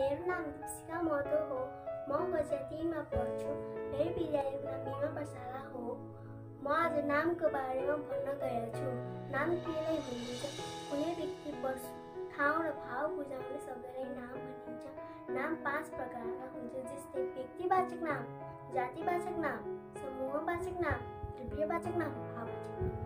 मेरो नाम दीपिका मोदो हो म गजतिमा पढ्छु मेरो विद्यालयको नाम बिमा प्रसाला हो म आज नामको बारेमा भन्न गएको छु नाम केलाई भनिन्छ कुनै व्यक्ति वस्तु ठाउँ र भाव बुझाउने शब्दलाई नाम भनिन्छ नाम पाँच प्रकारका हुन्छ जस्तै व्यक्तिवाचक नाम जातिवाचक नाम समूहवाचक नाम त्रिप्रियवाचक नाम भाववाचक नाम